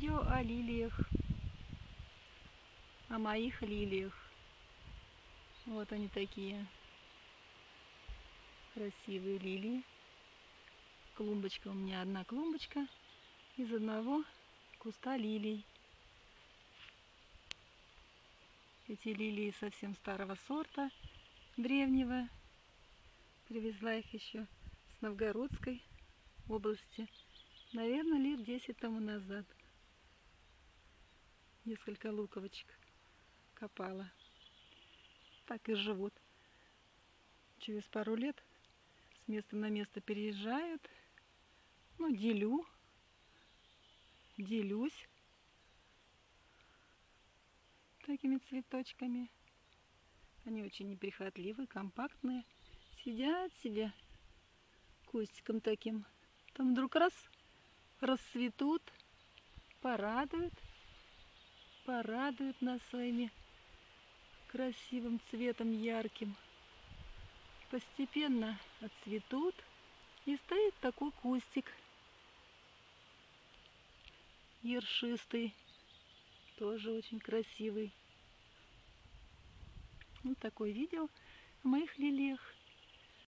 видео о лилиях, о моих лилиях. Вот они такие красивые лилии. Клумбочка у меня одна клумбочка из одного куста лилий. Эти лилии совсем старого сорта, древнего. Привезла их еще с Новгородской области. Наверное, лет 10 тому назад. Несколько луковочек копала. Так и живут. Через пару лет с места на место переезжают. Ну, делю. Делюсь такими цветочками. Они очень неприхотливые, компактные. Сидят себе кустиком таким. Там вдруг раз расцветут, порадуют, порадуют нас своими красивым цветом ярким. Постепенно отцветут и стоит такой кустик ершистый, тоже очень красивый. Вот такое видео о моих лилиях.